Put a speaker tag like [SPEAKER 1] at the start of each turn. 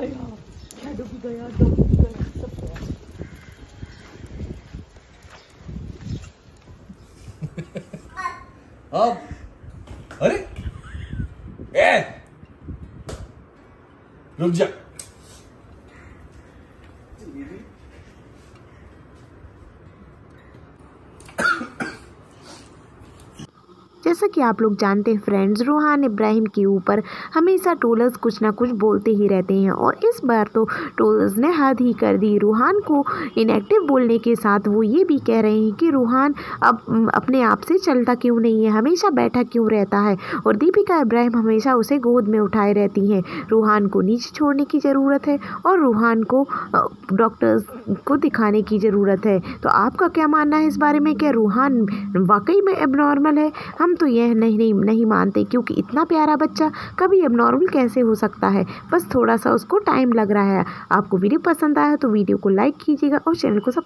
[SPEAKER 1] गया। शैडो भी गया डॉग भी गया सब गया।
[SPEAKER 2] अब अरे ए! रुक जा।
[SPEAKER 3] जैसा कि आप लोग जानते हैं फ्रेंड्स रूहान इब्राहिम के ऊपर हमेशा टोलर्स कुछ ना कुछ बोलते ही रहते हैं और इस बार तो टोलर्स ने हद ही कर दी। रूहान को इनएक्टिव बोलने के साथ वो ये भी कह रहे हैं कि, रूहान, अब अपने आप से चलता क्यों नहीं है? हमेशा बैठा क्यों रहता है? और दीपिका इब्राहिम हमेशा उसे गोद में उठाए रहती हैं। रूहान को नीचे छोड़ने की ज़रूरत है और रूहान को डॉक्टर्स को दिखाने की ज़रूरत है। तो आपका क्या मानना है इस बारे में? क्या रूहान वाकई में एबनॉर्मल है? हम तो यह नहीं नहीं मानते क्योंकि इतना प्यारा बच्चा कभी अब नॉर्मल कैसे हो सकता है? बस थोड़ा सा उसको टाइम लग रहा है। आपको वीडियो पसंद आया तो वीडियो को लाइक कीजिएगा और चैनल को सब